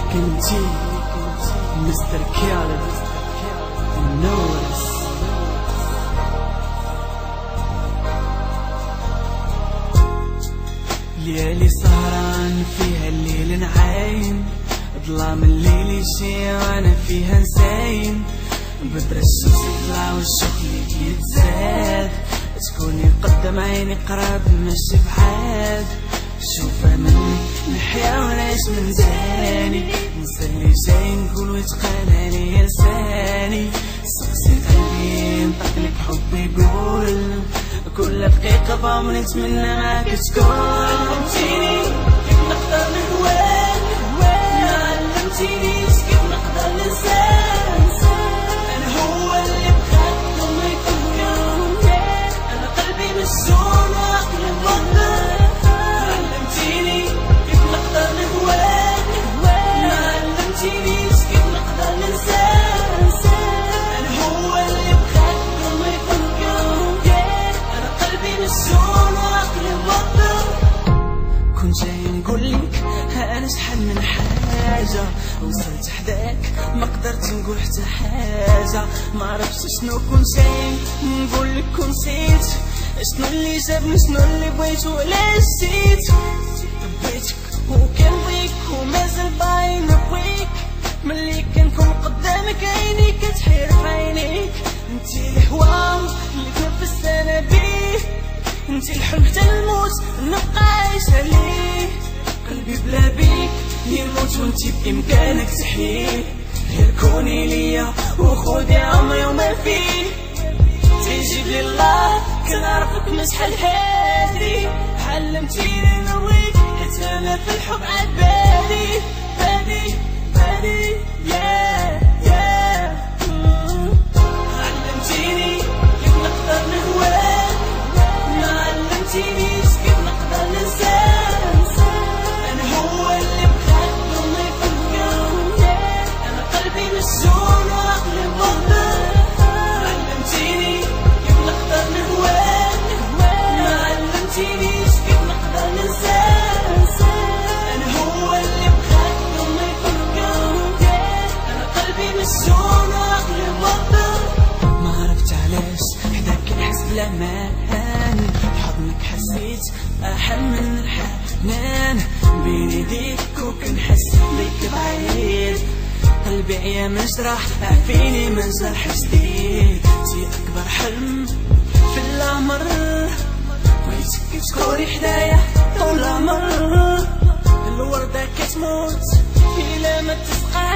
انتي مستر كيالب ليالي سهران فيها الليل نعايم ظلام الليل يشي وأنا فيها نسايم بدر الشمس يطلع والشوق يتزاد تكوني قدام عيني قراب ماشي بعاد شوف أنا نحيا ونعيش من زاني. نسى اللي جاي نقول ويتقال عليا لساني سقسيت قلبي نطق لك حبي يقول. كل دقيقة بعمري نتمنى معاك تكون. شحال من حاجة وصلت حداك ما قدرت نقول حتى حاجة. ما عرفتش شنو كنت جاي نقولك ونسيت شنو اللي جابني شنو اللي بغيت وعلاش جيت حبيتك وكنبغيك ومازال باين بويك ملي كنكون قدامك عيني وانتي بإمكانك تحييه غير كوني ليا وخذي عمري وما فيه تيجي لي الله كنعرفك من شحال هادي. علمتيني نويك حيت أنا في الحب عاد بادي. نحس بالامان بحضنك حسيت احن من الحنان. بين يديك وكنحس بيك بعيد. قلبي عيا من جراح عافيني من جرح جديد تي أكبر حلم في العمر بغيتك تكوني حدايا طول العمر. الوردة كتموت إلا ما تسقاش